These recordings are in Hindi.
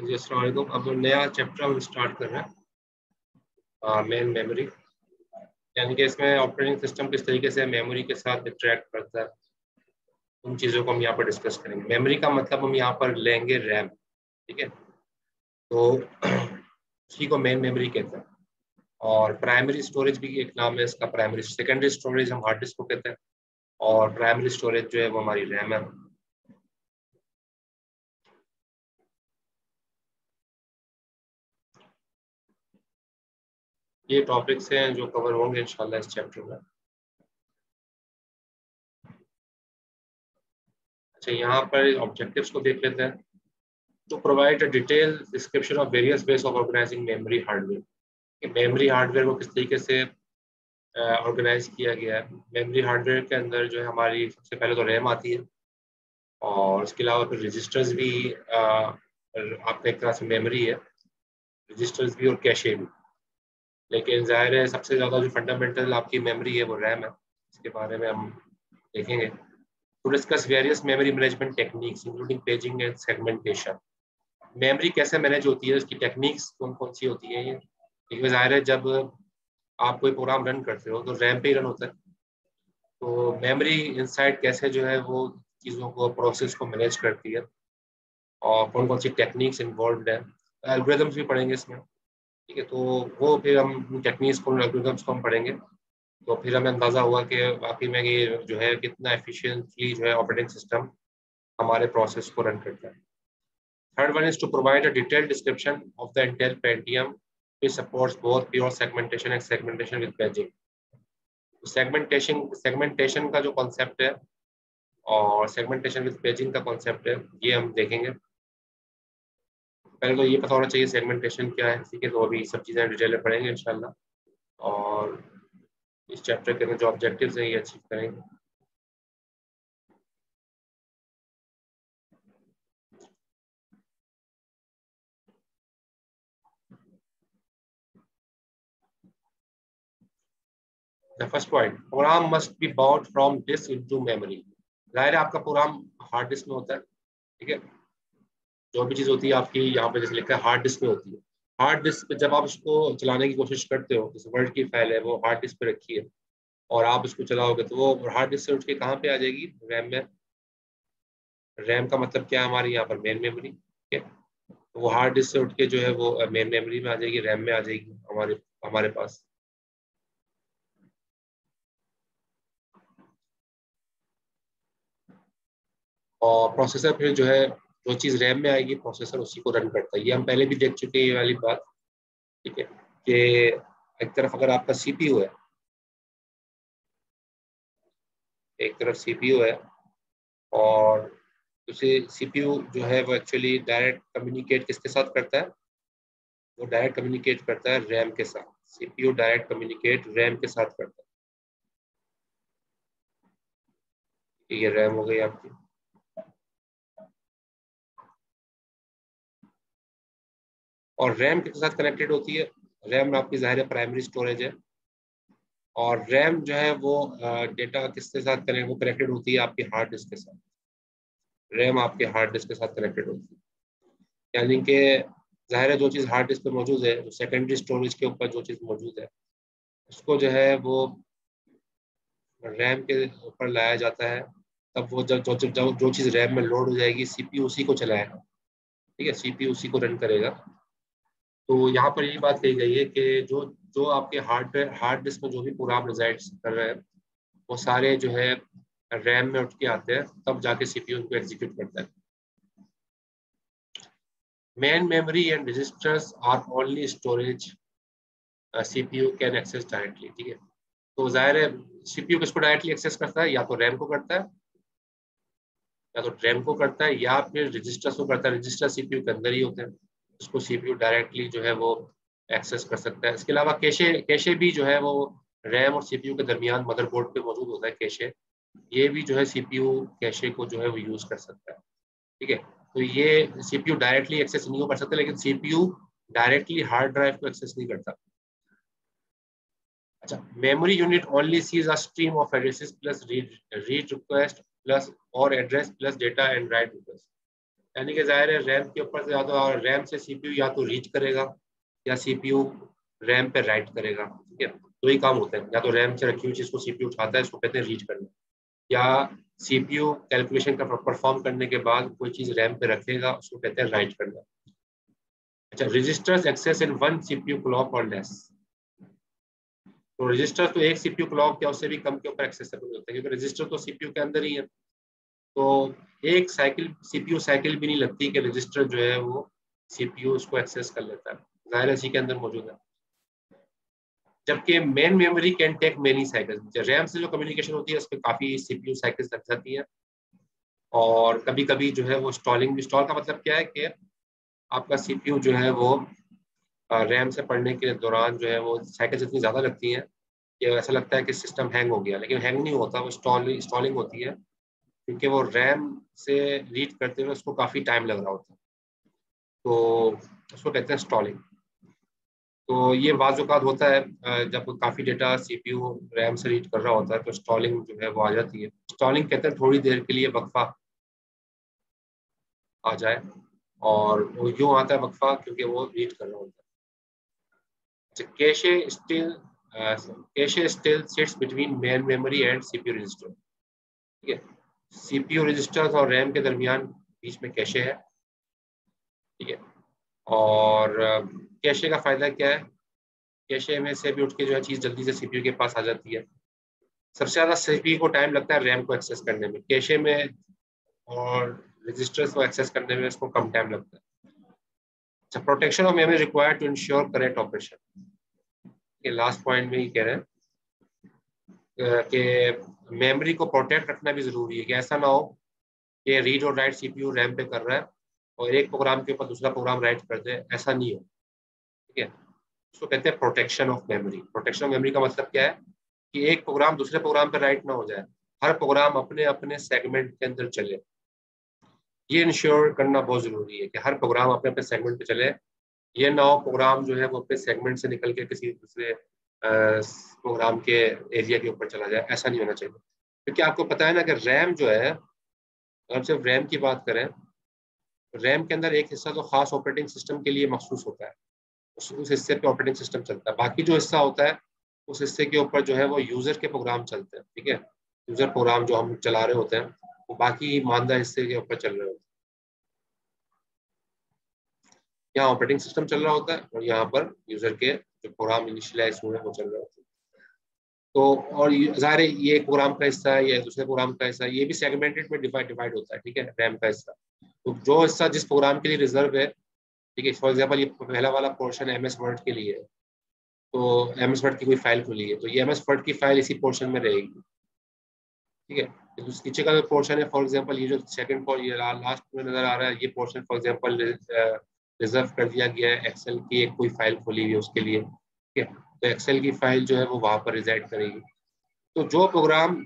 जी, अस्सलाम अब नया चैप्टर हम स्टार्ट कर रहे हैं। मेन मेमोरी यानी कि इसमें ऑपरेटिंग सिस्टम किस तरीके से मेमोरी के साथ इंटरेक्ट करता है, उन चीज़ों को हम यहाँ पर डिस्कस करेंगे। मेमोरी का मतलब हम यहाँ पर लेंगे रैम ठीक है? तो उसी को मेन मेमोरी कहते हैं। और प्राइमरी स्टोरेज भी एक नाम है इसका प्राइमरी सेकेंडरी स्टोरेज हम हार्ड डिस्क को कहते हैं। और प्राइमरी स्टोरेज जो है वो हमारी रैम है। ये टॉपिक्स हैं जो कवर होंगे इंशाल्लाह इस चैप्टर में। अच्छा यहाँ पर ऑब्जेक्टिव्स को देख लेते हैं। To provide a detailed description of various ways of organizing memory hardware. कि मेमोरी हार्डवेयर को किस तरीके से ऑर्गेनाइज uh, किया गया है। मेमोरी हार्डवेयर के अंदर जो है हमारी सबसे पहले तो रैम आती है। और उसके अलावा फिर रजिस्टर्स भी uh, आपका एक तरह से मेमोरी है। रजिस्टर्स भी और कैशे भी। लेकिन ज़ाहिर है सबसे ज़्यादा जो फंडामेंटल आपकी मेमोरी है वो रैम है। इसके बारे में हम देखेंगे। To discuss various memory management techniques including paging and segmentation memory कैसे मैनेज होती है, उसकी टेक्निक्स कौन कौन सी होती है ये? क्योंकि ज़ाहिर है जब आप कोई प्रोग्राम रन करते हो तो रैम पे ही रन होता है। तो मेमोरी इनसाइड कैसे जो है वो चीज़ों को प्रोसेस को मैनेज करती है? और कौन कौन सी टेक्निक्स इन्वॉल्व है? एल्गोरिदम्स भी पढ़ेंगे इसमें। ठीक है तो वो फिर हम टेक्निक्स को हम पढ़ेंगे। तो फिर हमें अंदाज़ा हुआ कि वाकई में ये जो है कितना एफिशिएंटली जो है ऑपरेटिंग सिस्टम हमारे प्रोसेस को रन करता है। Third one is to provide a detail description of the Intel Pentium which supports both pure segmentation and segmentation with paging segmentation segmentation का जो कॉन्सेप्ट है और सेगमेंटेशन विद पेजिंग का कॉन्सेप्ट है, ये हम देखेंगे। पहले तो ये पता होना चाहिए segmentation क्या है ठीक है तो अभी सब चीज़ें डिटेल में पढ़ेंगे इंशाल्लाह। और इस चैप्टर के अंदर जो ऑब्जेक्टिव्स हैं ये अचीव करेंगे। The first point, program must be bought from disk into memory. ज़ाहिर है आपका प्रोग्राम हार्ड डिस्क में होता है ठीक है? जो भी चीज़ होती है आपकी, यहाँ पे जैसे लिखा है हार्ड डिस्क में होती है। हार्ड डिस्क पे जब आप उसको चलाने की कोशिश करते हो, जैसे वर्ड की फ़ाइल है, वो हार्ड डिस्क पे रखी है, और आप उसको चलाओगे तो वो हार्ड डिस्क से उठ के कहाँ पे आ जाएगी? रैम में। रैम का मतलब क्या है हमारी यहाँ पर? मेन मेमोरी ठीक है वो हार्ड डिस्क से उठ के जो है वो मेन मेमोरी में आ जाएगी रैम में आ जाएगी हमारे हमारे पास। और प्रोसेसर फिर जो है जो चीज़ रैम में आएगी, प्रोसेसर उसी को रन करता है। ये हम पहले भी देख चुके हैं ये वाली बात, ठीक है? कि एक तरफ़ अगर आपका सीपीयू है, एक तरफ़ सीपीयू है, और दूसरी सीपीयू जो है वो एक्चुअली डायरेक्ट कम्युनिकेट किसके साथ करता है? वो डायरेक्ट कम्युनिकेट करता है रैम के साथ। सीपीयू डायरेक्ट कम्युनिकेट रैम के साथ करता है। ये रैम हो गई आपकी। और रैम के साथ कनेक्टेड होती है। रैम आपकी ज़ाहिर प्राइमरी स्टोरेज है। और रैम जो है वो डेटा किसके साथ कनेक्ट वो कनेक्टेड होती है आपकी हार्ड डिस्क के साथ। रैम आपके हार्ड डिस्क के साथ कनेक्टेड होती है। यानी कि ज़ाहिर जो चीज़ हार्ड डिस्क पे मौजूद है जो सेकेंडरी स्टोरेज के ऊपर जो चीज़ मौजूद है उसको जो है वो रैम के ऊपर लाया जाता है। तब वो जब जो जो, जो चीज़ रैम में लोड हो जाएगी सीपीयू उसी को चलाएगा। ठीक है? सीपीयू उसी को रन करेगा। तो यहाँ पर यही बात कही गई है कि जो जो आपके हार्ड हार्ड डिस्क में जो भी प्रोग्राम रिजाइड कर रहे हैं, वो सारे जो है रैम में उठ के आते हैं, तब जाके सीपीयू उनको एग्जीक्यूट करता है। Main memory and registers are only storage CPU can access directly ठीक है? तो ज़ाहिर है सीपीयू किसको डायरेक्टली एक्सेस करता है? या तो रैम को करता है, या तो रैम को करता है, या फिर रजिस्टर्स को करता है। रजिस्टर सीपीयू के अंदर ही होते हैं। उसको सीपीयू डायरेक्टली जो है वो एक्सेस कर सकता है। इसके अलावा कैशे कैशे भी जो है वो रैम और सीपीयू के दरमियान मदरबोर्ड पे मौजूद होता है कैशे। ये भी जो है सीपीयू कैशे को जो है वो यूज़ कर सकता है। ठीक है? तो ये सीपीयू डायरेक्टली एक्सेस नहीं हो कर सकता, लेकिन सीपीयू डायरेक्टली हार्ड ड्राइव को एक्सेस नहीं करता। अच्छा memory unit only sees a stream of addresses plus read read request plus और address plus data and write request यानी कि ज़ाहिर है रैम के ऊपर से या तो रैम से सीपीयू या तो रीच करेगा, या सीपीयू रैम पे राइट करेगा, ठीक है? दो ही काम होते हैं। या तो रैम से रखी हुई चीज़ को सीपीयू उठाता है इसको कहते हैं रीच करना। या सीपीयू कैलकुलेशन का परफॉर्म करने के बाद कोई चीज़ रैम पे रखेगा, उसको कहते हैं राइट करना। अच्छा registers access in one CPU clock और लेस तो रजिस्टर तो एक सीपीयू क्लॉक या उससे भी कम के ऊपर एक्सेसिबल होता है क्योंकि रजिस्टर तो सीपीयू के अंदर ही है। तो एक साइकिल सीपीयू साइकिल भी नहीं लगती कि रजिस्टर जो है वो सीपीयू उसको एक्सेस कर लेता है। ज़ाहिर इसी के अंदर मौजूद है। जबकि main memory can take many cycle RAM से जो कम्युनिकेशन होती है, उस पर काफ़ी सीपीयू साइकिल्स लग जाती है। और कभी कभी जो है वो स्टॉलिंग स्टॉल का मतलब क्या है कि आपका सीपीयू जो है वो रैम से पढ़ने के दौरान जो है वो साइकिल इतनी ज़्यादा लगती हैं कि ऐसा लगता है कि सिस्टम हैंग हो गया। लेकिन हैंग नहीं होता, वो स्टॉल स्टॉलिंग होती है। क्योंकि वो रैम से रीड करते हुए उसको काफ़ी टाइम लग रहा होता है। तो उसको कहते हैं स्टॉलिंग तो ये बाज़ात होता है जब काफ़ी डेटा सीपीयू रैम से रीड कर रहा होता है तो स्टॉलिंग जो है वो आ जाती है। स्टॉलिंग कहते हैं थोड़ी देर के लिए वक्फा आ जाए और वो यूँ आता है वक्फा क्योंकि वो रीड कर रहा होता है। अच्छा cache still cache still sits between main memory and CPU register ठीक है? सीपीयू रजिस्टर्स और रैम के दरमियान बीच में कैशे है। ठीक है? और कैशे का फ़ायदा क्या है? कैशे में से भी उठ के जो है चीज़ जल्दी से सीपीयू के पास आ जाती है। सबसे ज़्यादा सीपीयू को टाइम लगता है रैम को एक्सेस करने में। कैशे में और रजिस्टर्स को एक्सेस करने में उसको कम टाइम लगता है। अच्छा protection of memory required to ensure correct operation ये लास्ट पॉइंट में ही कह रहे हैं। कि मेमोरी को प्रोटेक्ट रखना भी ज़रूरी है कि ऐसा ना हो कि रीड और राइट सीपीयू रैम पे कर रहा है और एक प्रोग्राम के ऊपर दूसरा प्रोग्राम राइट कर दे, ऐसा नहीं हो। ठीक है? उसको कहते हैं protection of memory protection of memory का मतलब क्या है? कि एक प्रोग्राम दूसरे प्रोग्राम पर राइट ना हो जाए। हर प्रोग्राम अपने अपने सेगमेंट के अंदर चले। ये इंश्योर करना बहुत ज़रूरी है कि हर प्रोग्राम अपने अपने सेगमेंट पे चले। ये ना हो प्रोग्राम जो है वो अपने सेगमेंट से निकल के किसी दूसरे प्रोग्राम के एरिया के ऊपर चला जाए ऐसा नहीं होना चाहिए। क्योंकि आपको पता है ना कि रैम जो है अगर सिर्फ़ रैम की बात करें रैम के अंदर एक हिस्सा तो खास ऑपरेटिंग सिस्टम के लिए मखसूस होता है। उस, उस हिस्से पे ऑपरेटिंग सिस्टम चलता है। बाकी जो हिस्सा होता है उस हिस्से के ऊपर जो है वो यूज़र के प्रोग्राम चलते हैं ठीक है? यूज़र प्रोग्राम जो हम चला रहे होते हैं वो बाकी मानदा हिस्से के ऊपर चल रहे होते हैं। यहाँ ऑपरेटिंग सिस्टम चल रहा होता है और यहाँ पर यूज़र के जो प्रोग्राम इनिशियलाइज हुए हैं वो चल रहे होते तो और ज़ाहिर ये एक प्रोग्राम का हिस्सा है, या दूसरे प्रोग्राम का हिस्सा ये भी सेगमेंटेड में डिवाइड डिवाइड होता है, ठीक है रैम का हिस्सा। तो जो हिस्सा जिस प्रोग्राम के लिए रिज़र्व है, ठीक है फॉर एग्ज़ाम्पल ये पहला वाला पोर्शन एम एस वर्ड के लिए है तो एम एस वर्ड की कोई फ़ाइल खुली है तो ये एम एस वर्ड की फ़ाइल इसी पोर्शन में रहेगी, ठीक है। तो नीचे का जो पोर्शन है फॉर एग्ज़ाम्पल ये जो सेकंड ये लास्ट में नज़र आ रहा है, ये पोर्शन फॉर एग्ज़ाम्पल रिज़र्व कर दिया गया है एक्सेल की, एक कोई फ़ाइल खोली हुई है उसके लिए। ठीक है? तो एक्सेल की फ़ाइल जो है वो वहाँ पर रिजाइड करेगी। तो जो प्रोग्राम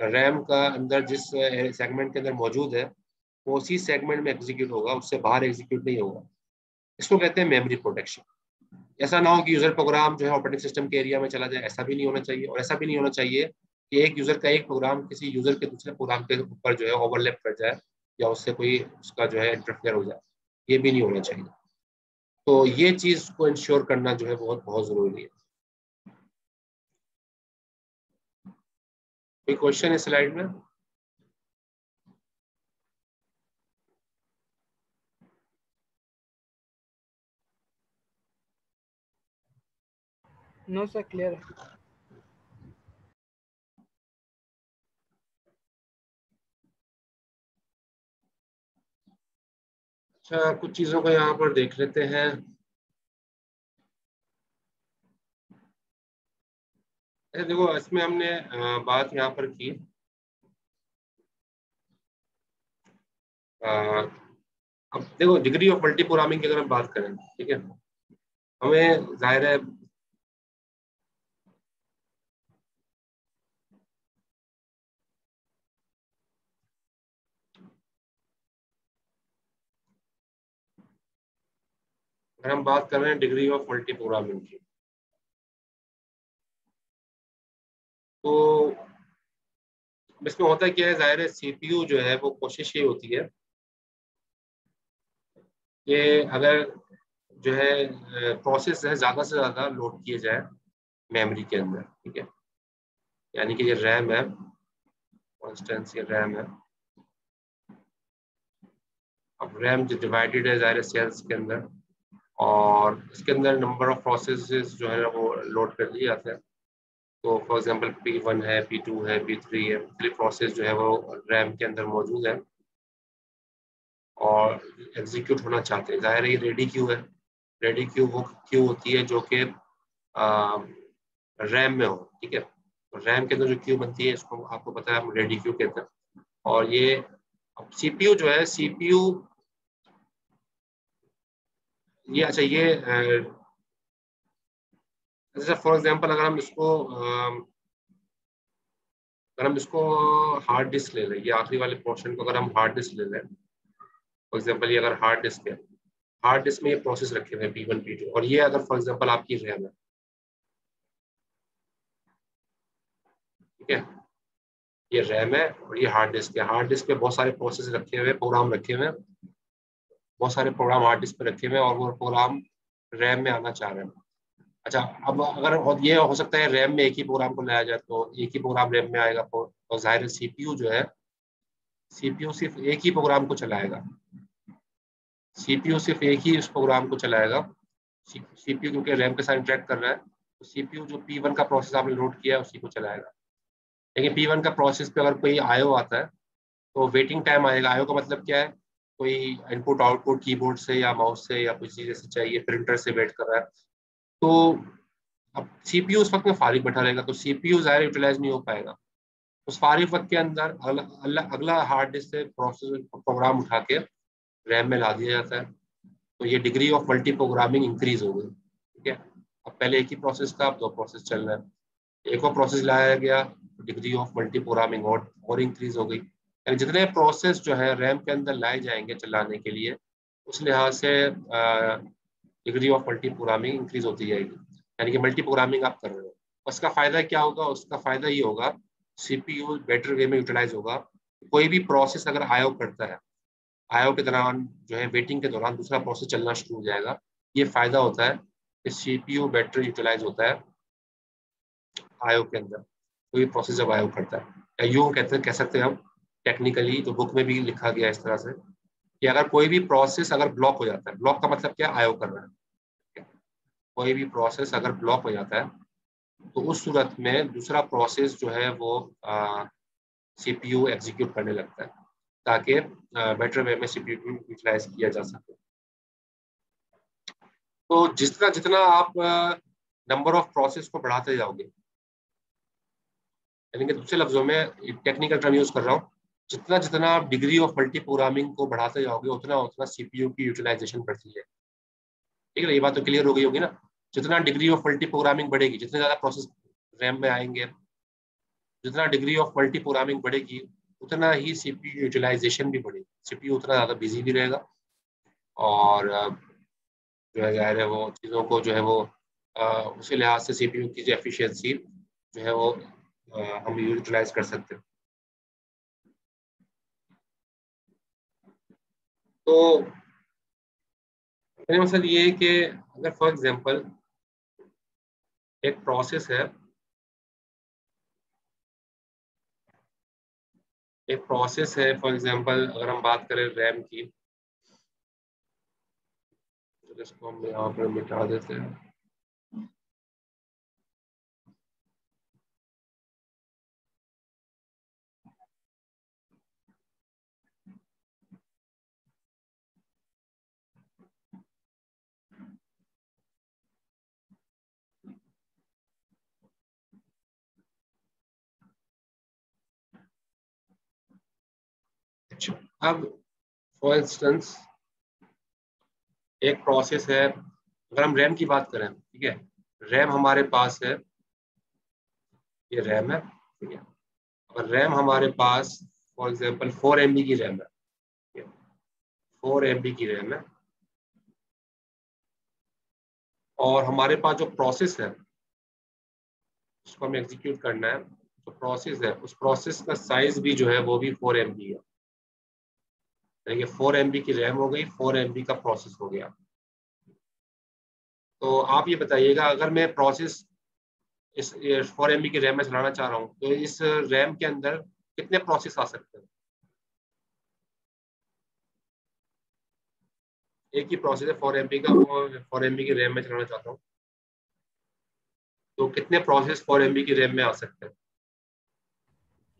रैम का अंदर जिस सेगमेंट के अंदर मौजूद है, वो उसी सेगमेंट में एग्जीक्यूट होगा, उससे बाहर एग्जीक्यूट नहीं होगा। इसको कहते हैं मेमोरी प्रोटेक्शन ऐसा ना हो कि यूज़र प्रोग्राम जो है ऑपरेटिंग सिस्टम के एरिया में चला जाए, ऐसा भी नहीं होना चाहिए। और ऐसा भी नहीं होना चाहिए कि एक यूज़र का एक प्रोग्राम किसी यूज़र के दूसरे प्रोग्राम के ऊपर जो है ओवरलैप कर जाए या उससे कोई उसका जो है इंटरफेयर हो जाए। ये भी नहीं होना चाहिए। तो ये चीज़ को इंश्योर करना जो है बहुत बहुत ज़रूरी है। कोई क्वेश्चन है स्लाइड में? नो सर क्लियर है। अच्छा कुछ चीज़ों को यहाँ पर देख लेते हैं। देखो, इसमें हमने बात यहाँ पर की। अब देखो, डिग्री ऑफ़ मल्टी प्रोग्रामिंग की अगर हम बात करें, ठीक है, हमें ज़ाहिर है अगर हम बात कर रहे हैं डिग्री ऑफ़ मल्टी प्रोग्रामिंग की तो इसमें होता क्या है, ज़ाहिर है सीपीयू जो है वो कोशिश ये होती है कि अगर जो है प्रोसेस है ज़्यादा से ज़्यादा लोड किए जाए मेमोरी के अंदर, ठीक है? यानी कि ये रैम है कॉन्स्टेंस ये रैम है। अब रैम जो डिवाइडेड है, ज़ाहिर सेल्स के अंदर और इसके अंदर नंबर ऑफ़ प्रोसेस जो है वो लोड कर लिए जाते हैं। तो फॉर एग्जांपल पी वन है पी टू है पी थ्री है थ्री प्रोसेस जो है वो रैम के अंदर मौजूद है। और एग्जीक्यूट होना चाहते हैं। ज़ाहिर है ये रेडी क्यू है? रेडी क्यू वो क्यू होती है जो कि रैम में हो, ठीक है? तो रैम के अंदर जो क्यू बनती है, इसको आपको पता है, हम रेडी क्यू कहते हैं। और ये अब सीपीयू जो है सीपीयू ये अच्छा ये जैसे फॉर एग्जांपल अगर हम इसको अगर हम इसको हार्ड डिस्क ले लें, ये आखिरी वाले पोर्शन को अगर हम हार्ड डिस्क ले लें फॉर एग्जांपल ये अगर हार्ड डिस्क है हार्ड डिस्क में ये प्रोसेस रखे हुए हैं वन टू और ये अगर फॉर एग्जांपल आपकी रैम है। ठीक है? ये रैम है और ये हार्ड डिस्क है। हार्ड डिस्क पे बहुत सारे प्रोसेस रखे हुए प्रोग्राम रखे हुए हैं। बहुत सारे प्रोग्राम हार्ड डिस्क पे रखे हुए हैं और वो प्रोग्राम रैम में आना चाह रहे हैं। अच्छा अब अगर ये हो सकता है रैम में एक ही प्रोग्राम को लाया जाए तो एक ही प्रोग्राम रैम में आएगा और ज़ाहिर सीपीयू जो है सीपीयू सिर्फ़ एक ही प्रोग्राम को चलाएगा। सीपीयू सिर्फ़ एक ही उस प्रोग्राम को चलाएगा। सीपीयू क्योंकि रैम के साथ इंटरेक्ट कर रहा है तो सीपीयू जो पी वन का प्रोसेस आपने लोड किया है, उसी को चलाएगा। लेकिन पी वन का प्रोसेस पे अगर कोई आयो आता है तो वेटिंग टाइम आएगा। आयो का मतलब क्या है? कोई इनपुट आउटपुट कीबोर्ड से या माउस से या कुछ चीज़ से चाहिए प्रिंटर से वेट कर रहा है। तो अब सी सीपीयू उस वक्त में फारिग बैठा रहेगा तो सीपीयू ज़ाहिर यूटिलाइज नहीं हो पाएगा। उस फारिग वक्त के अंदर अगला अगला हार्ड डिस्क से प्रोसेस प्रोग्राम उठा के रैम में ला दिया जाता है। तो ये degree of multi programming increase हो गई, ठीक है? अब पहले एक ही प्रोसेस था, अब दो प्रोसेस चल रहा है। एक और प्रोसेस लाया गया तो डिग्री ऑफ़ मल्टी प्रोग्रामिंग और और इंक्रीज हो गई। यानी जितने प्रोसेस जो है रैम के अंदर लाए जाएँगे चलाने के लिए, उस लिहाज से degree of multi programming increase होती जाएगी। यानी कि मल्टी प्रोग्रामिंग आप कर रहे हो। उसका फ़ायदा क्या होगा? उसका फ़ायदा ये होगा सीपीयू बेटर वे में यूटिलाइज होगा। कोई भी प्रोसेस अगर आयो करता है आयो के दौरान जो है वेटिंग के दौरान दूसरा प्रोसेस चलना शुरू हो जाएगा। ये फ़ायदा होता है कि सीपीयू बेटर यूटिलाइज होता है आयो के अंदर। कोई प्रोसेस जब आयो करता है। या यूँ कहते कह सकते हैं हम टेक्निकली तो बुक में भी लिखा गया इस तरह से कि अगर कोई भी प्रोसेस अगर ब्लॉक हो जाता है ब्लॉक का मतलब क्या? आयो कर रहा है। कोई भी प्रोसेस अगर ब्लॉक हो जाता है तो उस सूरत में दूसरा प्रोसेस जो है वो सीपीयू एग्जीक्यूट करने लगता है, ताकि बेटर वे में सीपीयू यूटिलाइज किया जा सके। तो जिस तरह जितना आप नंबर ऑफ़ प्रोसेस को बढ़ाते जाओगे, यानी कि दूसरे लफ्जों में टेक्निकल टर्म यूज़ कर रहा हूँ जितना जितना आप डिग्री ऑफ़ मल्टी प्रोग्रामिंग को बढ़ाते जाओगे, उतना उतना सीपीयू की यूटिलाइजेशन बढ़ती है। ठीक है ये बात तो क्लियर हो गई होगी ना? जितना डिग्री ऑफ़ मल्टी प्रोग्रामिंग बढ़ेगी, जितने ज़्यादा प्रोसेस रैम में आएँगे, जितना डिग्री ऑफ़ मल्टी प्रोग्रामिंग बढ़ेगी, उतना ही सीपीयू यूटिलाइजेशन भी बढ़ेगी। सीपीयू उतना ज़्यादा बिज़ी भी रहेगा और जो है ज़ाहिर है वो चीज़ों को जो है वो उसी लिहाज से सीपीयू की जो एफिशिएंसी जो है वो हम यूटिलाइज कर सकते हैं। तो मेरा मकसद ये है कि अगर फॉर एग्जांपल एक प्रोसेस है, एक प्रोसेस है फॉर एग्जांपल अगर हम बात करें रैम की तो इसको हम यहाँ पर मिटा देते हैं। अब फॉर इंस्टेंस एक प्रोसेस है, अगर हम रैम की बात करें, ठीक है? रैम हमारे पास है, ये रैम है, ठीक है? अगर रैम हमारे पास फॉर एग्जांपल फोर एम की रैम है फोर एम की रैम है, और हमारे पास जो प्रोसेस है, उसको हमें एग्जीक्यूट करना है, जो प्रोसेस है, उस प्रोसेस का साइज़ भी जो है, वो भी फोर एम है। यानी कि फोर एमबी की रैम हो गई फोर एमबी का प्रोसेस हो गया। तो आप ये बताइएगा अगर मैं प्रोसेस इस फोर एम की रैम में चलाना चाह रहा हूँ तो इस रैम के अंदर कितने प्रोसेस आ सकते हैं? एक ही प्रोसेस है फोर एम का फोर एम की रैम में चलाना चाहता हूँ। तो कितने प्रोसेस फोर एमबी की रैम में आ सकते हैं?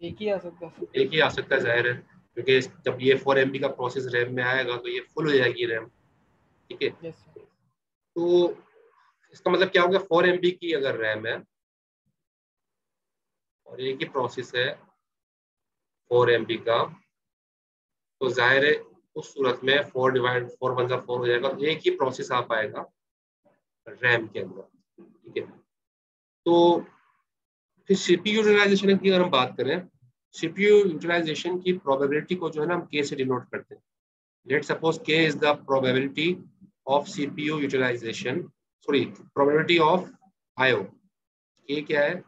एक ही आ सकता है एक ही आ सकता है ज़ाहिर है। क्योंकि जब ये फोर एम का प्रोसेस रैम में आएगा तो ये फुल हो जाएगी रैम ठीक है? Yes, तो इसका मतलब क्या हो गया फोर एम की अगर रैम है और एक ही प्रोसेस है फोर एम का तो ज़ाहिर है उस सूरत में four divide four one four हो जाएगा तो एक ही प्रोसेस आ पाएगा रैम के अंदर ठीक है? तो फिर सीपीयू यूटिलाइजेशन की अगर हम बात करें सीपीयू यूटिलाइजेशन की प्रोबेबिलिटी को जो है ना हम के से डिनोट करते हैं। Let suppose K is the probability of CPU utilization sorry probability of IO के क्या है?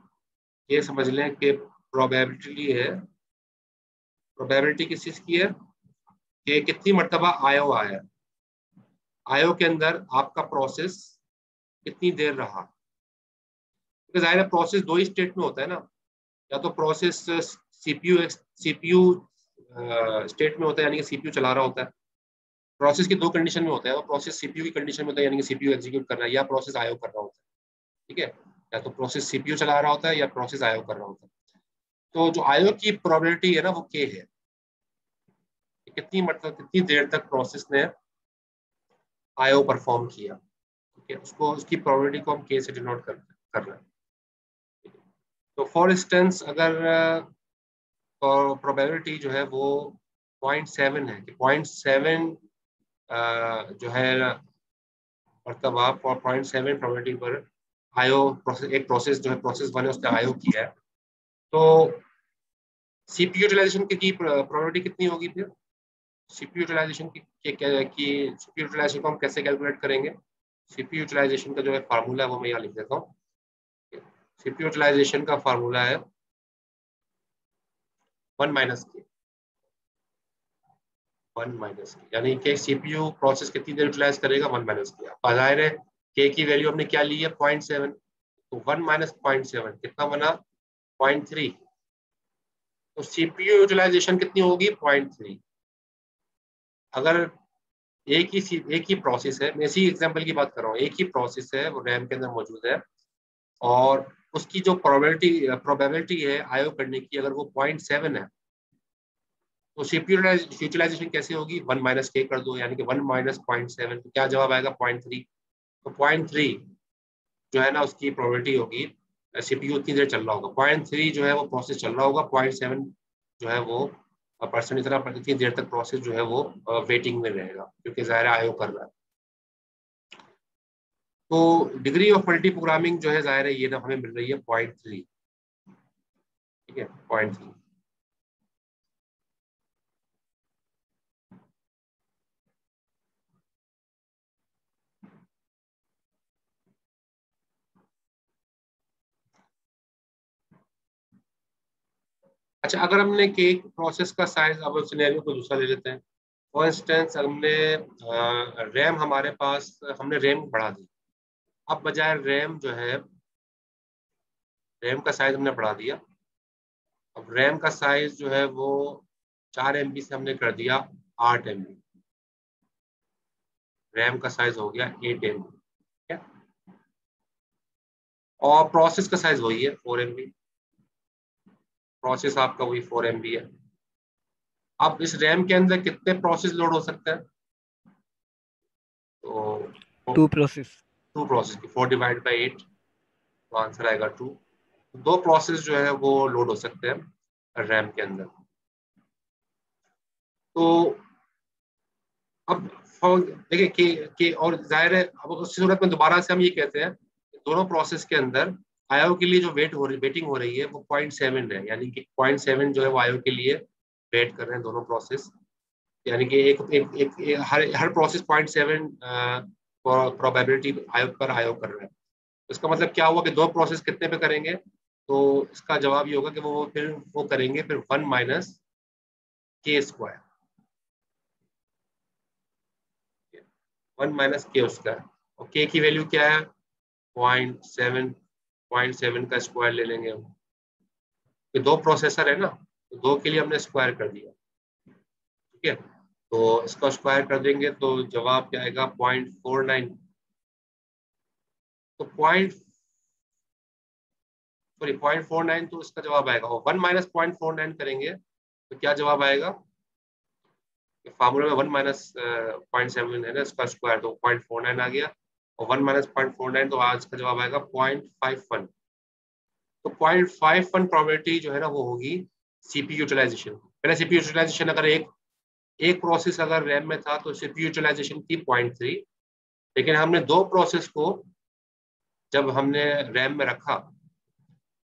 ये समझ लें कि प्रोबेबिलिटी है। प्रोबेबिलिटी किस चीज़ की है? कि कितनी मरतबा आयो? आया आयो के अंदर आपका प्रोसेस कितनी देर रहा? क्योंकि ज़ाहिर है प्रोसेस दो ही स्टेट में होता है ना। या तो प्रोसेस सीपीयू सीपीयू स्टेट में होता है, यानी कि सीपीयू चला रहा होता है। प्रोसेस की दो कंडीशन में होता है, वो प्रोसेस सीपीयू की कंडीशन में होता है, यानी कि सीपीयू एग्जीक्यूट कर रहा है या प्रोसेस आयो कर रहा होता है, ठीक है? या तो प्रोसेस सीपीयू चला रहा होता है या प्रोसेस आयो कर रहा होता है। तो जो आयो की प्रोबेबिलिटी है ना, वो के है। कितनी मतलब कितनी देर तक प्रोसेस ने आयो परफॉर्म किया, ठीक है? उसको, उसकी प्रोबेबिलिटी को हम के से डिनोट कर कर रहे हैं तो फॉर इंस्टेंस अगर प्रोबेबिलिटी जो है वो पॉइंट सेवन है। पॉइंट सेवन जो है आप पॉइंट सेवन प्रोबेबिलिटी पर आयो प्रोसेस एक प्रोसेस जो है प्रोसेस वन है उसने आयो किया है। तो सीपी यूटिलाइजेशन की प्रोबेबिलिटी कितनी होगी फिर? सीपी यूटिलाइजेशन की की सीपी यूटिलाइजेशन को हम कैसे कैलकुलेट करेंगे? सीपी यूटिलाइजेशन का जो है फार्मूला है, वो मैं यहाँ लिख देता हूँ। सीपी यूटिलाइजेशन का फार्मूला है one minus K. One minus K, यानी कि सीपीयू प्रोसेस कितनी देर यूटिलाइज करेगा? One minus K. बाहर है, के की वैल्यू हमने क्या ली है? पॉइंट सेवन तो वन माइनस पॉइंट सेवन कितना बना? पॉइंट थ्री तो सीपीयू यूटिलाइजेशन कितनी होगी? पॉइंट थ्री अगर एक ही एक ही प्रोसेस है, मैं इसी एग्जांपल की बात कर रहा हूँ। एक ही प्रोसेस है, वो रैम के अंदर मौजूद है, और उसकी जो प्रोबेबिलिटी प्रोबेबिलिटी है आयो करने की, अगर वो पॉइंट सेवन है तो यूटिलाइजेशन कैसे होगी? वन माइनस के कर दो, यानी कि वन माइनस पॉइंट सेवन तो क्या जवाब आएगा? पॉइंट थ्री तो पॉइंट थ्री जो है ना, उसकी प्रोबेबिलिटी होगी सीपीयू उतनी देर चल रहा होगा। पॉइंट थ्री जो है, वो प्रोसेस चल रहा होगा। पॉइंट सेवन जो है, वो पर्सन इतना, इतनी देर तक प्रोसेस जो है, वो वेटिंग में रहेगा, क्योंकि ज़ाहिर आयो कर रहा है। तो डिग्री ऑफ़ मल्टी प्रोग्रामिंग जो है ज़ाहिर है ये ना हमें मिल रही है पॉइंट थ्री ठीक है पॉइंट थ्री अच्छा अगर हमने केक प्रोसेस का साइज़ अब सिनेरियो को दूसरा ले लेते हैं। फॉर इंस्टेंस हमने रैम हमारे पास, हमने रैम बढ़ा दी अब बजाय रैम जो है, रैम का साइज़ हमने बढ़ा दिया। अब रैम का साइज़ जो है वो चार एमबी से हमने कर दिया आठ एमबी रैम का साइज़ हो गया एट एम और प्रोसेस का साइज़ वही है फोर एम प्रोसेस आपका वही फोर एम है। अब इस रैम के अंदर कितने प्रोसेस लोड हो सकते हैं? तो टू प्रोसेस टू प्रोसेस की फोर डिवाइड बाई एट तो आंसर आएगा टू दो प्रोसेस जो है वो लोड हो सकते हैं रैम के अंदर। तो अब देखिए के, के और ज़ाहिर है अब उस सूरत में दोबारा से हम ये कहते हैं दोनों प्रोसेस के अंदर आयो के लिए जो वेट हो रही वेटिंग हो रही है वो पॉइंट सेवन है। यानी कि पॉइंट सेवन जो है वो आयो के लिए वेट कर रहे हैं दोनों प्रोसेस यानी कि एक, एक, एक, एक हर हर process point seven probability IO पर आयो कर रहे हैं। इसका मतलब क्या हुआ कि दो प्रोसेस कितने पे करेंगे? तो इसका जवाब ये होगा कि वो फिर वो करेंगे फिर one minus K square one minus K square और के की वैल्यू क्या है? पॉइंट सेवन पॉइंट सेवन का स्क्वायर ले लेंगे हम। दो प्रोसेसर है ना तो दो के लिए हमने स्क्वायर कर दिया। ठीक है? तो इसका स्क्वायर कर देंगे तो जवाब क्या आएगा? पॉइंट फोर नाइन तो point sorry point four nine तो इसका जवाब आएगा। One minus point four nine करेंगे तो क्या जवाब आएगा? फार्मूला में वन माइनस पॉइंट सेवन है ना इसका स्क्वायर तो पॉइंट फोर नाइन आ गया। और one minus point four nine तो आज का जवाब आएगा पॉइंट फाइव वन तो पॉइंट फाइव वन प्रॉबर्टी जो है ना वो होगी सीपी यूटिलाइजेशन पहले सीपी यूटिलाइजेशन अगर एक एक प्रोसेस अगर रैम में था तो सीपी यूटिलाइजेशन थी पॉइंट थ्री लेकिन हमने दो प्रोसेस को जब हमने रैम में रखा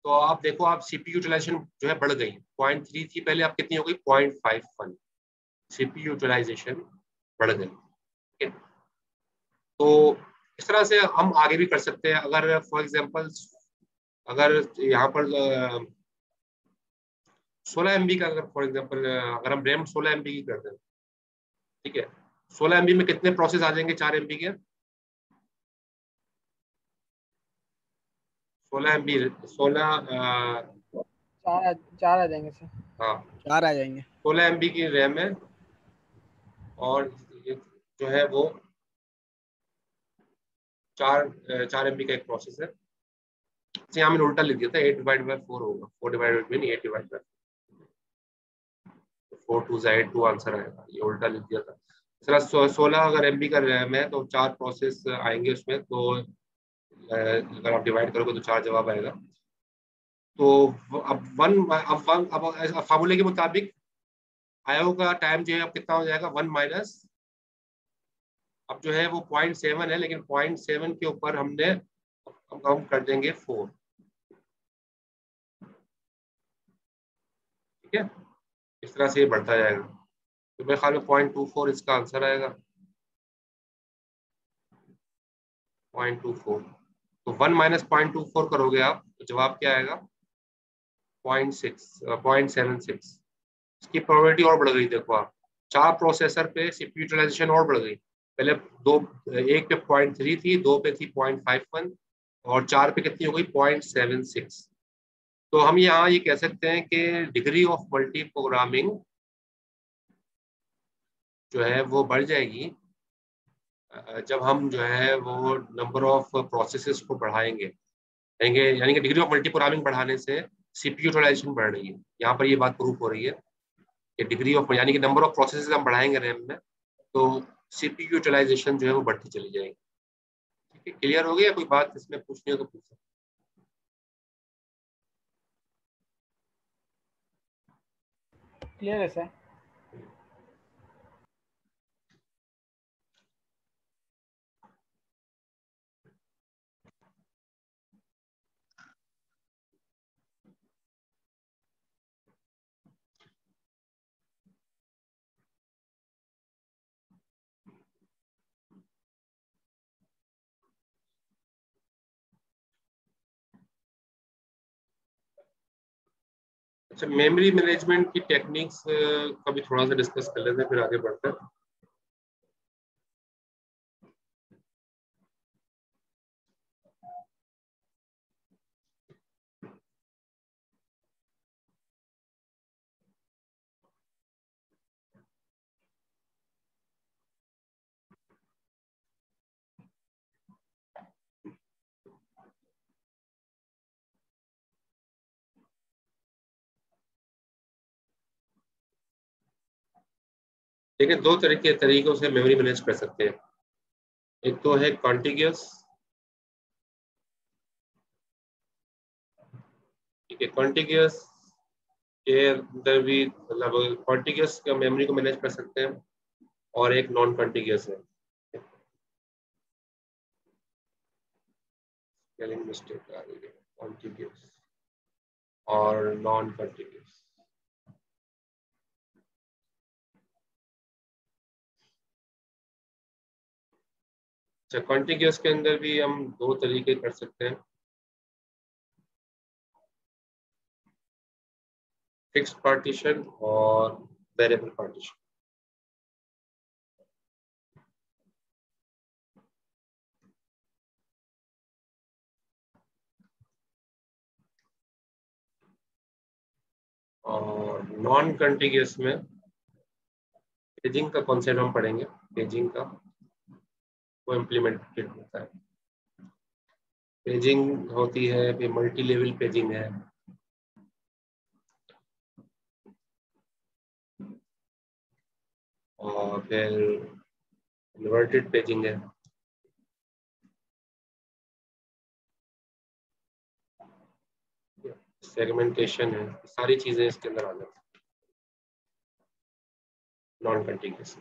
तो आप देखो, आप सीपी यूटिलाइजेशन जो है बढ़ गई। पॉइंट थ्री थी पहले आप कितनी हो गई? Point five one CP utilization बढ़ गई। ठीक है? तो इस तरह से हम आगे भी कर सकते हैं। अगर फॉर एग्ज़ाम्पल अगर यहाँ पर सोलह एम का अगर फॉर एग्ज़ाम्पल अगर हम रैम सोलह एम की करते हैं ठीक है? सोलह एम में कितने प्रोसेस आ जाएँगे चार एम के? सोलह एम बी सोलह चार चार आ जाएँगे सर हाँ। चार आ जाएँगे। सोलह एम की रैम है और ये जो है वो चार चार एमबी का एक प्रोसेस है। यहाँ मैंने उल्टा लिख दिया था एट डिवाइड बाई फोर होगा। फोर डिवाइड बाई नहीं eight divide by four two Z two answer आएगा। ये उल्टा लिख दिया था। सर सोलह अगर एम बी का रैम है तो चार प्रोसेस आएँगे उसमें तो अगर आप डिवाइड करोगे तो चार जवाब आएगा। तो अब वन अब वन अब फार्मूले के मुताबिक आयो का टाइम जो है, अब कितना हो जाएगा? वन माइनस अब जो है वो पॉइंट सेवन है, लेकिन पॉइंट सेवन के ऊपर हमने हम काउंट कर देंगे फोर ठीक है? इस तरह से ये बढ़ता जाएगा। तो मेरे ख्याल में पॉइंट टू फोर इसका आंसर आएगा। पॉइंट टू फोर तो one minus point two four करोगे आप तो जवाब क्या आएगा? Point six point seven six इसकी प्रोबेबिलिटी और बढ़ गई, देखो आप। चार प्रोसेसर पे सीपी यूटिलाइजेशन और बढ़ गई। पहले दो, एक पे पॉइंट थ्री थी, दो पे थी पॉइंट फाइव वन और चार पे कितनी हो गई? पॉइंट सेवन सिक्स तो हम यहाँ ये कह सकते हैं कि डिग्री ऑफ़ मल्टी प्रोग्रामिंग जो है वो बढ़ जाएगी जब हम जो है वो नंबर ऑफ़ प्रोसेसेस को बढ़ाएँगे। यानी कि डिग्री ऑफ़ मल्टी प्रोग्रामिंग बढ़ाने से सीपी यूटिलाइजेशन बढ़ रही है। यहाँ पर ये बात प्रूफ हो रही है कि डिग्री ऑफ़ यानी कि नंबर ऑफ़ प्रोसेसेस हम बढ़ाएँगे रैम में तो सीपी यूटिलाइजेशन जो है वो बढ़ती चली जाएगी। ठीक है? क्लियर हो गया? कोई बात इसमें पूछनी हो तो पूछ। क्लियर है सर अच्छा मेमोरी मैनेजमेंट की टेक्निक्स का भी थोड़ा सा डिस्कस कर लेते हैं, फिर आगे बढ़ते हैं। देखिए दो तरीके, तरीकों से मेमोरी मैनेज कर सकते हैं। एक तो है कॉन्टिग्यूस ठीक है कॉन्टिग्यूस के अंदर भी मतलब कॉन्टिग्यूस का मेमोरी को मैनेज कर सकते हैं, और एक नॉन कॉन्टिग्यूस है मिस्टेक आ रही है कॉन्टिग्यूस और नॉन कॉन्टिग्यूस अच्छा कॉन्टिग्यूस के अंदर भी हम दो तरीके कर सकते हैं। फिक्स पार्टीशन और वेरिएबल पार्टीशन और नॉन कंटिग्यूस में पेजिंग का कॉन्सेप्ट हम पढ़ेंगे पेजिंग का। वो इम्प्लीमेंटेड होता है। पेजिंग होती है, फिर मल्टी लेवल पेजिंग है। और फिर इन्वर्टेड पेजिंग है। सेगमेंटेशन है, सारी चीज़ें इसके अंदर आ जाती नॉन कंटिन्यूस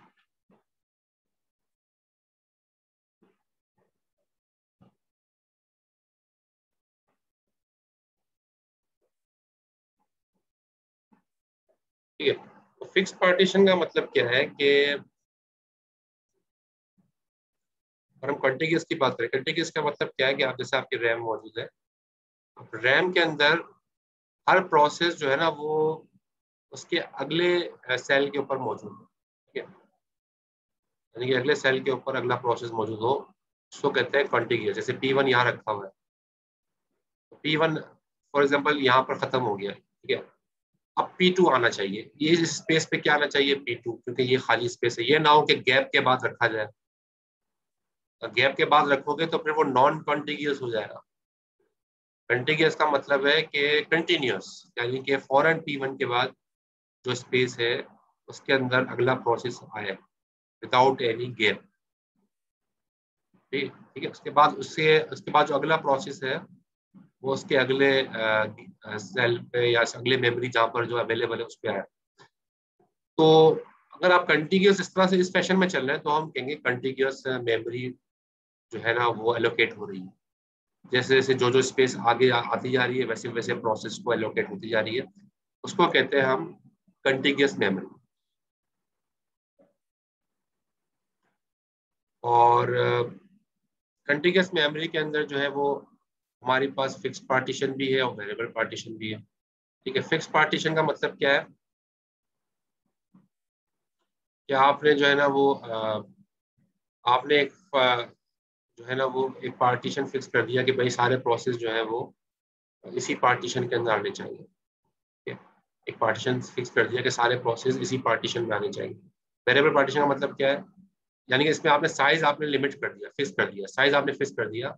ठीक है। तो फिक्स पार्टीशन का मतलब क्या है कि अगर हम कंटिन्यूस की बात करें कंटिग्यूस का मतलब क्या है कि आप जैसे आपकी रैम मौजूद है रैम के अंदर हर प्रोसेस जो है ना वो उसके अगले सेल के ऊपर मौजूद है, ठीक है। यानी कि अगले सेल के ऊपर अगला प्रोसेस मौजूद हो, उसको कहते हैं कंटिन्यूस जैसे पी वन यहाँ रखा हुआ है। पी वन फॉर एग्ज़ाम्पल यहाँ पर खत्म हो गया, ठीक है। अब पी टू आना चाहिए। ये स्पेस पे क्या आना चाहिए? पी टू क्योंकि ये खाली स्पेस है। ये ना हो कि गैप के बाद रखा जाए। गैप के बाद रखोगे तो फिर वो नॉन कॉन्टिग्यूस हो जाएगा। कंटिन्यूस का मतलब है कि कंटिन्यूस यानी कि फॉरन पी वन के बाद जो स्पेस है, उसके अंदर अगला प्रोसेस आए विदाउट एनी गैप ठीक? है? उसके बाद उससे, उसके बाद जो अगला प्रोसेस है वो उसके अगले सेल पे या अगले मेमोरी जहाँ पर जो अवेलेबल है, उस पर आया। तो अगर आप कंटिन्यूस इस तरह से इस फ़ैशन में चल रहे हैं तो हम कहेंगे कंटिन्यूस मेमोरी जो है ना, वो एलोकेट हो रही है। जैसे जैसे जो जो स्पेस आगे आती जा रही है, वैसे वैसे प्रोसेस को एलोकेट होती जा रही है। उसको कहते हैं हम कंटिग्यूस मेमोरी और कंटिन्यूस मेमोरी के अंदर जो है वो हमारे पास फिक्स पार्टीशन भी है और वेरिएबल पार्टीशन भी है। ठीक है फिक्स पार्टीशन का मतलब क्या है? कि आपने जो है ना वो आपने एक जो है ना वो एक पार्टीशन फिक्स कर दिया कि भाई सारे प्रोसेस जो है वो इसी पार्टीशन के अंदर आने चाहिए। एक पार्टीशन फिक्स कर दिया कि सारे प्रोसेस इसी पार्टीशन में आने चाहिए। वेरिएबल पार्टीशन का मतलब क्या है? यानी कि इसमें आपने साइज़ आपने लिमिट कर दिया फिक्स कर दिया। साइज़ आपने फिक्स कर दिया।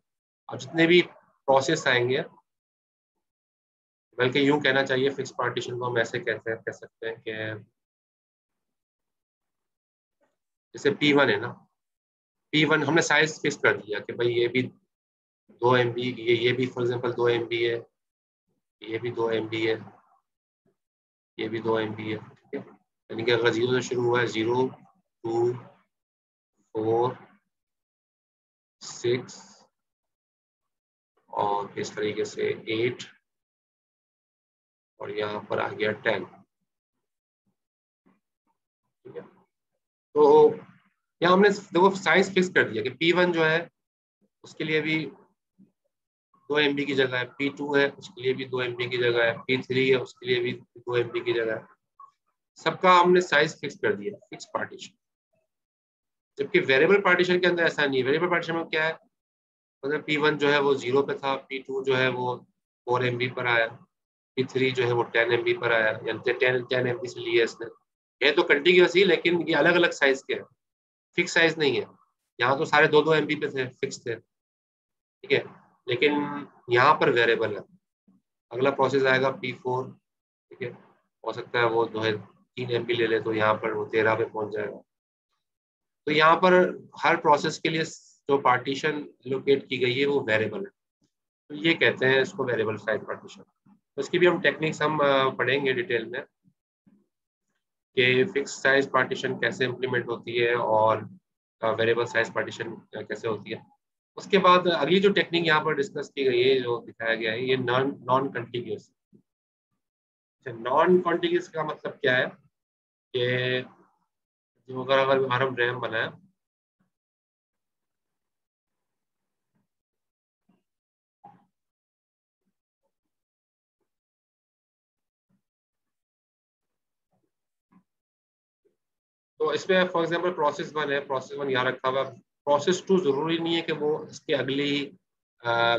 अब जितने भी प्रोसेस आएँगे। बल्कि यूँ कहना चाहिए फिक्स पार्टीशन को हम ऐसे कहते हैं, कह सकते हैं कि जैसे पी वन है ना। पी वन हमने साइज़ फिक्स कर दिया कि भाई ये भी दो एम बी ये ये भी फॉर एग्जांपल दो एम बी है, ये भी दो एम बी है, ये भी दो एम बी है, ठीक है? यानी कि अगर ज़ीरो से शुरू हुआ है ज़ीरो टू फोर सिक्स और इस तरीके से एट और यहाँ पर आ गया टेन ठीक है। तो यहाँ हमने देखो साइज़ फिक्स कर दिया कि पी वन जो है, उसके लिए भी दो एमबी की जगह है। पी टू है, उसके लिए भी दो एमबी की जगह है। पी थ्री है, उसके लिए भी दो एमबी की जगह है। सबका हमने साइज़ फिक्स कर दिया फिक्स पार्टीशन जबकि वेरिएबल पार्टीशन के अंदर ऐसा नहीं है। वेरिएबल पार्टीशन में क्या है? मतलब पी वन जो है वो ज़ीरो पे था पी टू जो है वो फोर एम पर आया पी थ्री जो है वो टेन एम पर आया, यानी टेन टेन एम से लिया इसने। ये तो कंटिन्यूस ही, लेकिन ये अलग अलग साइज़ के हैं। फिक्स साइज़ नहीं है। यहाँ तो सारे दो दो MB पे थे फिक्स थे। ठीक है? लेकिन यहाँ पर वेरिएबल है। अगला प्रोसेस आएगा पी फोर ठीक है? हो सकता है वो जो है तीन एम ले ले तो यहाँ पर वो तेरह पे पहुँच जाएगा। तो यहाँ पर हर प्रोसेस के लिए जो पार्टीशन लोकेट की गई है, वो वेरिएबल है। तो ये कहते हैं इसको वेरिएबल साइज़ पार्टीशन तो इसकी भी हम टेक्निक्स हम पढ़ेंगे डिटेल में कि फिक्स साइज़ पार्टीशन कैसे इम्प्लीमेंट होती है और वेरिएबल साइज़ पार्टीशन कैसे होती है। उसके बाद अगली जो टेक्निक यहाँ पर डिस्कस की गई है, जो दिखाया गया है, ये non non continuous non continuous का मतलब क्या है? कि जो अगर अगर हमारा रैम बनाए तो इसमें फॉर एग्जांपल प्रोसेस वन है प्रोसेस वन यहाँ रखा हुआ प्रोसेस टू ज़रूरी नहीं है कि वो इसके अगली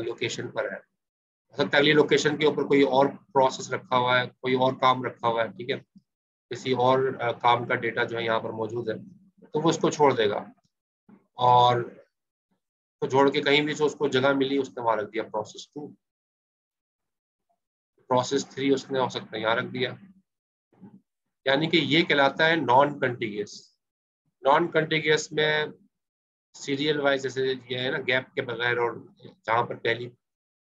लोकेशन पर है। सकता अगली लोकेशन के ऊपर कोई और प्रोसेस रखा हुआ है, कोई और काम रखा हुआ है, ठीक है? किसी और काम का डेटा जो है यहाँ पर मौजूद है तो वो उसको छोड़ देगा। और तो जोड़ के कहीं भी जो उसको जगह मिली, उसने वहाँ रख दिया प्रोसेस टू प्रोसेस थ्री उसने हो सकता है यहाँ रख दिया। यानी कि ये कहलाता है नॉन कंटिगियस नॉन कंटिगियस में सीरियल वाइज जैसे ये है ना गैप के बगैर और जहाँ पर पहली,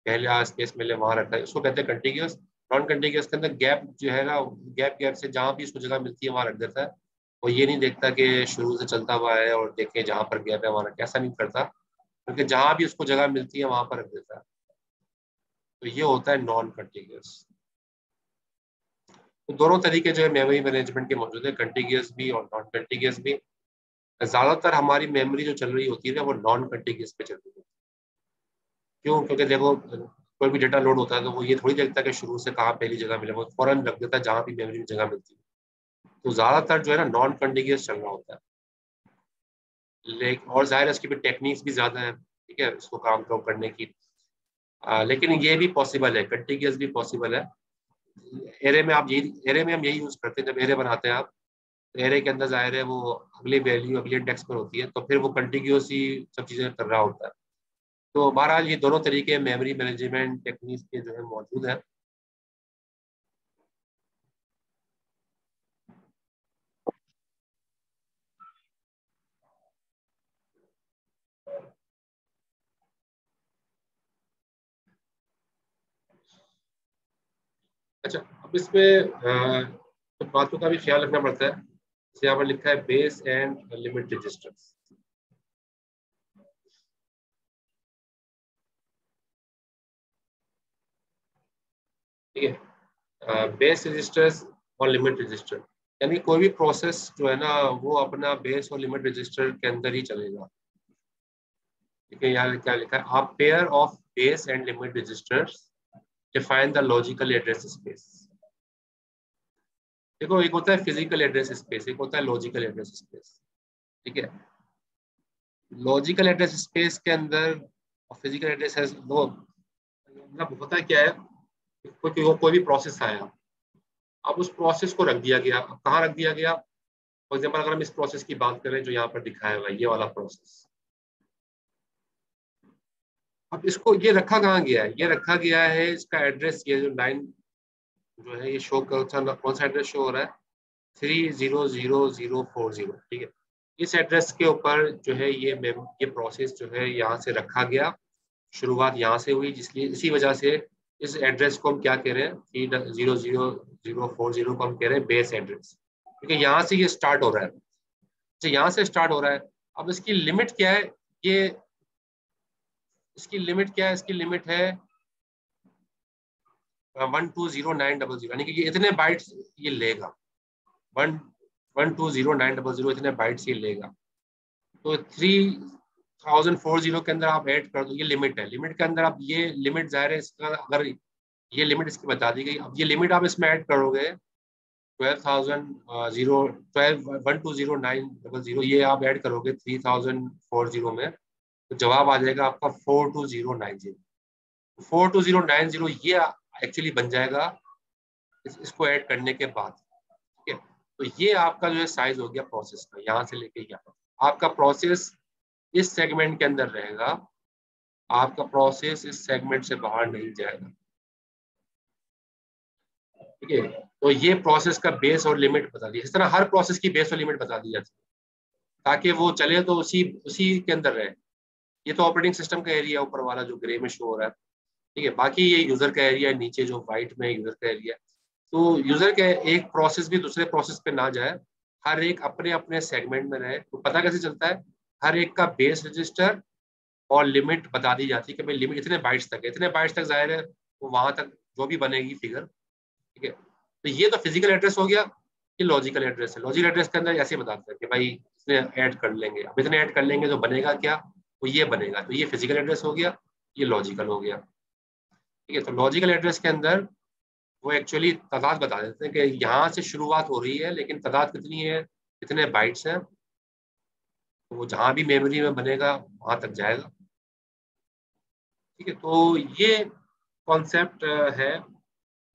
पहले स्पेस मिले वहाँ रखा है। उसको कहते हैं कंटिगियस नॉन कंटिगियस के अंदर गैप जो है ना गैप गैप से जहाँ भी उसको जगह मिलती है, वहाँ रख देता है। और ये नहीं देखता कि शुरू से चलता हुआ है और देखे जहाँ पर गैप है, वहाँ वहाँ कैसा नहीं करता। क्योंकि जहाँ भी उसको जगह मिलती है, वहाँ पर रख देता है। तो ये होता है नॉन कंटिग्यूस तो दोनों तरीके जो है मेमोरी मैनेजमेंट के मौजूद है कंटिग्यूस भी और नॉन कंटिग्यूस भी। ज़्यादातर हमारी मेमोरी जो चल रही होती है वो नॉन कंटिग्यूस पे चल रही है। क्यों? क्योंकि देखो कोई भी डेटा लोड होता है तो वो ये थोड़ी देखता है कि शुरू से कहाँ पहली जगह मिले वो फ़ौरन रख देता है जहाँ भी मेमोरी में जगह मिलती है। तो ज़्यादातर जो है ना नॉन कंटिग्यूस चल रहा होता है। लेकिन और ज़ाहिर है इसकी भी टेक्निक्स भी ज़्यादा है ठीक है? उसको काम करने की। आ, लेकिन ये भी पॉसिबल है कंटिन्यूस भी पॉसिबल है। एरे में आप यही, एरे में हम यही यूज़ करते हैं, जब एरे बनाते हैं आप तो एरे के अंदर ज़ाहिर है वो अगली वैल्यू अगले इंडेक्स पर होती है तो फिर वो कंटिन्यूस ही सब चीज़ें कर रहा होता है। तो बहरहाल ये दोनों तरीके मेमोरी मैनेजमेंट टेक्निक्स के जो है, मौजूद है। अच्छा अब इसमें तो बातों का भी ख्याल रखना पड़ता है। जैसे यहाँ पर लिखा है बेस एंड लिमिट रजिस्टर्स ठीक है? बेस रजिस्टर्स और लिमिट रजिस्टर यानी कोई भी प्रोसेस जो है ना, वो अपना बेस और लिमिट रजिस्टर के अंदर ही चलेगा। ठीक है, यहाँ क्या लिखा है? आप pair of base and limit registers define the logical address space. देखो, एक होता है फ़िज़िकल एड्रेस स्पेस एक होता है लॉजिकल एड्रेस स्पेस ठीक है? लॉजिकल एड्रेस स्पेस के अंदर फ़िज़िकल एड्रेस है दो मतलब होता क्या है? कोई कोई भी प्रोसेस आया, अब उस प्रोसेस को रख दिया गया। कहाँ रख दिया गया? फॉर एग्ज़ाम्पल अगर हम इस प्रोसेस की बात करें जो यहाँ पर दिखाया हुआ ये वाला प्रोसेस अब इसको ये रखा कहाँ गया है? ये रखा गया है, इसका एड्रेस ये जो लाइन जो है, ये शो कौन सा कौन सा एड्रेस शो हो रहा है? Three zero zero zero four zero ठीक है? इस एड्रेस के ऊपर जो है, ये ये प्रोसेस जो है, यहाँ से रखा गया। शुरुआत यहाँ से हुई, जिसलिए इसी वजह से इस एड्रेस को हम क्या कह रहे हैं? Three zero zero zero four zero को हम कह रहे हैं बेस एड्रेस क्योंकि यहाँ से ये स्टार्ट हो रहा है। तो यहाँ से स्टार्ट हो रहा है। अब इसकी लिमिट क्या है? ये इसकी लिमिट क्या है? इसकी लिमिट है one two zero nine double zero. यानी कि ये इतने बाइट्स ये लेगा। One one two zero nine double zero इतने बाइट्स ये लेगा। तो थ्री थाउज़ेंड फोर ज़ीरो के अंदर आप ऐड कर दो, ये लिमिट है। लिमिट के अंदर आप ये लिमिट ज़ाहिर है, इसका अगर ये लिमिट इसकी बता दी गई, अब ये लिमिट आप इसमें ऐड करोगे twelve thousand zero twelve one two zero nine double zero, ये आप ऐड करोगे थ्री थाउज़ेंड फोर ज़ीरो में। तो जवाब आ जाएगा आपका four two zero nine zero. Four two zero nine zero ये एक्चुअली बन जाएगा इस, इसको ऐड करने के बाद ठीक है? तो ये आपका जो है साइज़ हो गया प्रोसेस का यहाँ से लेके यहाँ। आपका प्रोसेस इस सेगमेंट के अंदर रहेगा आपका प्रोसेस इस सेगमेंट से बाहर नहीं जाएगा। ठीक है? तो ये प्रोसेस का बेस और लिमिट बता दिया। इस तरह हर प्रोसेस की बेस और लिमिट बता दी जाती है ताकि वो चले तो उसी उसी के अंदर रहे। ये तो ऑपरेटिंग सिस्टम का एरिया ऊपर वाला जो ग्रे में शो हो रहा है। ठीक है, बाकी ये यूज़र का एरिया है, नीचे जो व्हाइट में यूज़र का एरिया तो यूज़र के एक प्रोसेस भी दूसरे प्रोसेस पे ना जाए, हर एक अपने अपने सेगमेंट में रहे। तो पता कैसे चलता है? हर एक का बेस रजिस्टर और लिमिट बता दी जाती है कि भाई लिमिट इतने बाइट्स तक है। इतने बाइट्स तक ज़ाहिर है, वो वहाँ तक जो भी बनेगी फिगर ठीक है तो ये तो फ़िज़िकल एड्रेस हो गया ये लॉजिकल एड्रेस है। लॉजिकल एड्रेस के अंदर ऐसे बताते हैं कि भाई इतने ऐड कर लेंगे। अब इतने ऐड कर लेंगे तो बनेगा क्या? तो ये बनेगा। तो ये फ़िज़िकल एड्रेस हो गया, ये लॉजिकल हो गया। ठीक है तो लॉजिकल एड्रेस के अंदर वो एक्चुअली तादाद बता देते हैं कि यहाँ से शुरुआत हो रही है, लेकिन तादाद कितनी है, कितने बाइट्स हैं तो वो जहाँ भी मेमोरी में बनेगा, वहाँ तक जाएगा। ठीक है तो ये कॉन्सेप्ट है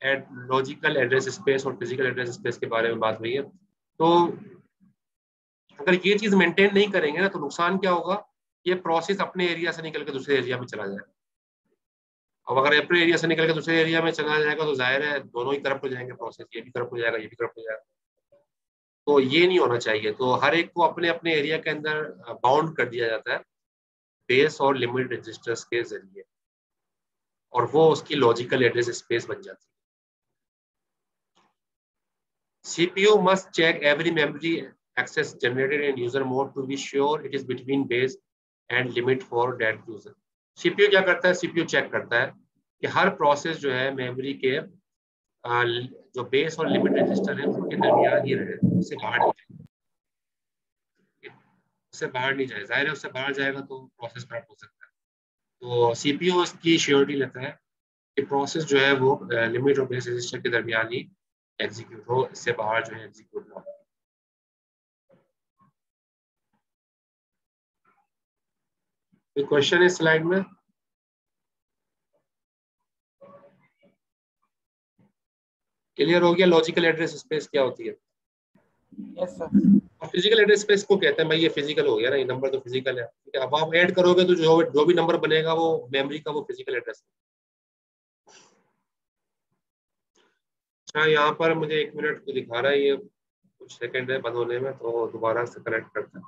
एड लॉजिकल एड्रेस स्पेस और फ़िज़िकल एड्रेस स्पेस के बारे में बात हुई है। तो अगर ये चीज़ मेंटेन नहीं करेंगे ना तो नुकसान क्या होगा? ये प्रोसेस अपने एरिया से निकल के दूसरे एरिया में चला जाएगा। अब अगर अपने एरिया से निकल के दूसरे एरिया में चला जाएगा तो ज़ाहिर है दोनों ही तरफ़ हो जाएँगे प्रोसेस ये भी तरफ़ हो जाएगा, ये भी तरफ़ हो जाएगा। तो ये नहीं होना चाहिए। तो हर एक को अपने अपने एरिया के अंदर बाउंड कर दिया जाता है बेस और लिमिट रजिस्टर्स के ज़रिए। और वो उसकी लॉजिकल एड्रेस स्पेस बन जाती है। CPU must check every memory access generated in user mode to be sure it is between base and limit for that user. CPU क्या करता है? CPU चेक करता है कि हर प्रोसेस जो है मेमोरी के जो बेस और लिमिट रजिस्टर है उनके दरमियान ही रहे, उससे बाहर नहीं जाए। उससे बाहर नहीं जाए। ज़ाहिर है उससे बाहर जाएगा तो प्रोसेस खराब हो सकता है। तो सीपीयू उसकी श्योरिटी लेता है कि प्रोसेस जो है वो लिमिट और बेस रजिस्टर के दरमियान ही एग्जीक्यूट हो, इससे बाहर जो है एग्जीक्यूट ना हो। क्वेश्चन इस स्लाइड में क्लियर हो गया लॉजिकल एड्रेस स्पेस क्या होती है yes sir physical address space को कहते हैं भाई ये फ़िज़िकल हो गया ना ये नंबर तो फ़िज़िकल है ठीक है अब आप ऐड करोगे तो जो जो भी नंबर बनेगा वो मेमोरी का वो फ़िज़िकल एड्रेस है। अच्छा यहाँ पर मुझे एक मिनट को दिखा रहा है ये कुछ सेकंड है बंद होने में तो दोबारा से कनेक्ट करते हैं।